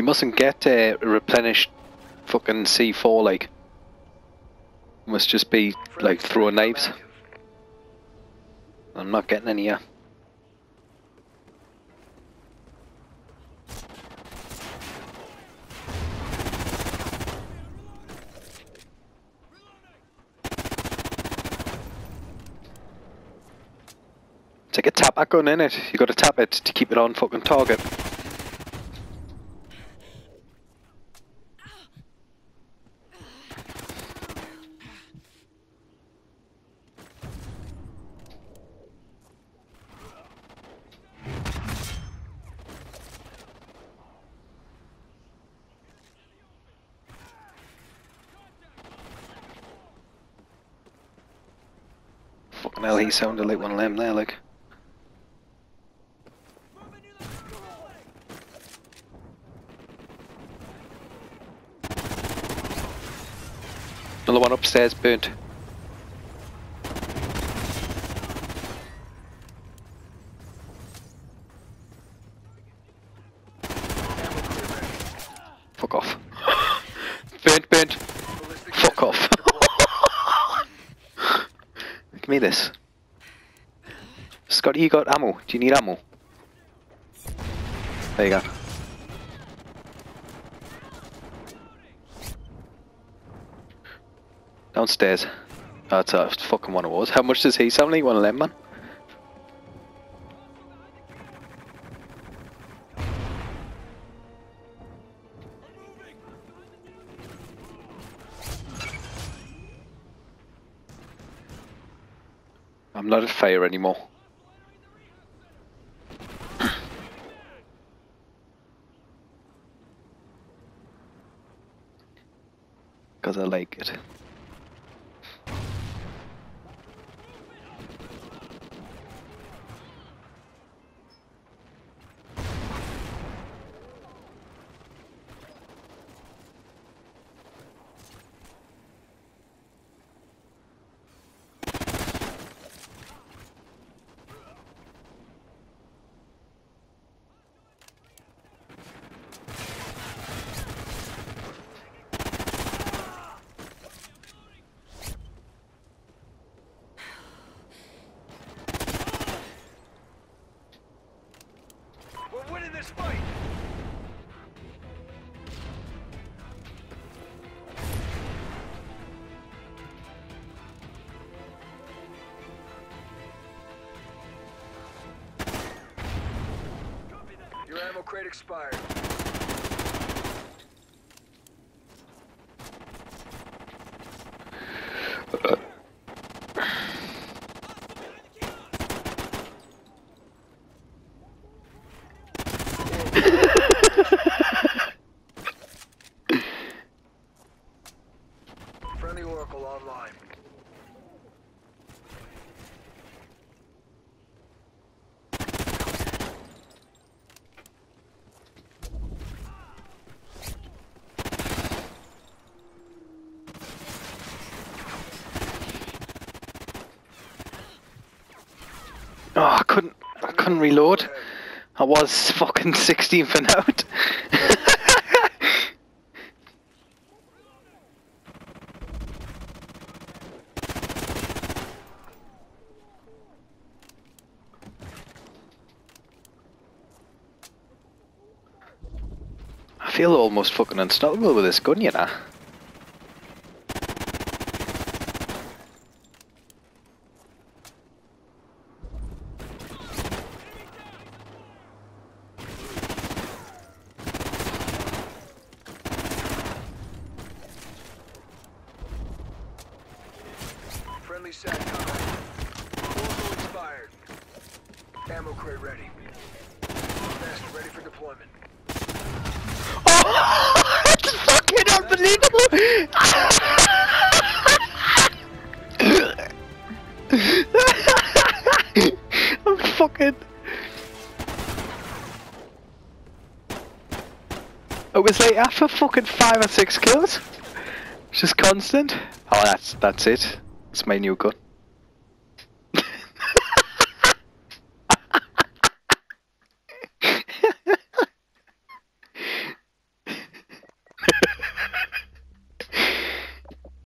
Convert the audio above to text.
You mustn't get uh, replenished fucking C4 like. Must just be like throwing knives. I'm not getting any yet. Take a tap that gun in it. You gotta tap it to keep it on fucking target. Fucking hell, he sounded like one of there, like. Another one upstairs burnt. Fuck off. burnt, burnt. Fuck off. Give me this. Scotty, you got ammo. Do you need ammo? There you go. Downstairs. Oh, that's a fucking one of ours. How much does he sound like? One of them, man? I'm not at fire anymore. Because I like it. We're winning this fight! Your ammo crate expired. Oh, I couldn't. I couldn't reload. I was fucking 16th and out. I feel almost fucking unstoppable with this gun, you know. Friendly SATCOM. Oracle expired. Ammo crate ready. Ready for deployment. Oh, it's fucking unbelievable! I'm fucking. It was like after fucking five or six kills. It's just constant. Oh, that's that's it. It's my new gun.